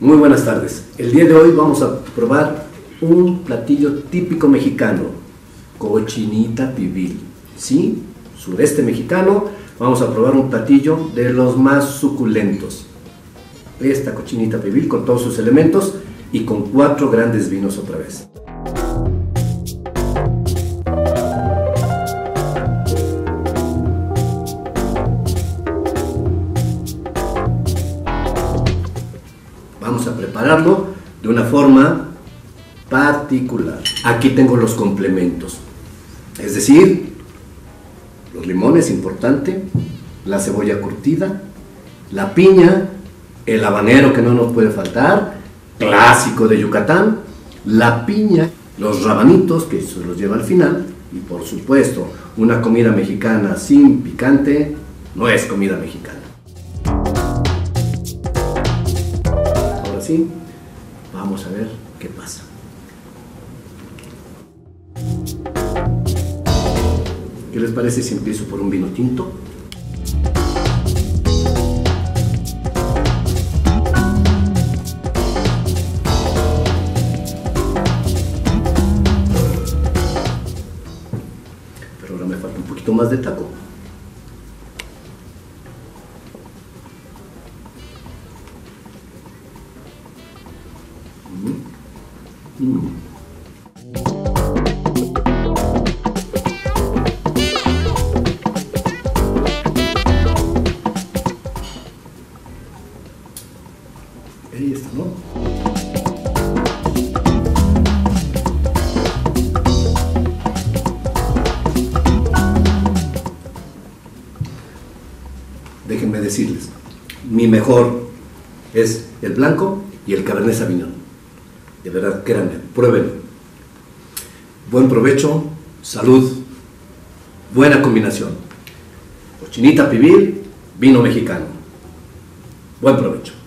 Muy buenas tardes. El día de hoy vamos a probar un platillo típico mexicano, cochinita pibil. ¿Sí? Sureste mexicano, vamos a probar un platillo de los más suculentos. Esta cochinita pibil con todos sus elementos y con cuatro grandes vinos otra vez. Vamos a prepararlo de una forma particular. Aquí tengo los complementos. Es decir, los limones, importante, la cebolla curtida, la piña, el habanero que no nos puede faltar, clásico de Yucatán, la piña, los rabanitos que se los lleva al final y por supuesto una comida mexicana sin picante no es comida mexicana. Vamos a ver qué pasa. ¿Qué les parece si empiezo por un vino tinto? Pero ahora me falta un poquito más de taco. Ahí. Déjenme decirles, mi mejor es el blanco y el cabernet sauvignon. De verdad, créanme, pruébenlo. Buen provecho, salud, buena combinación. Cochinita pibil, vino mexicano. Buen provecho.